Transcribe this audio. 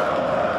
Oh,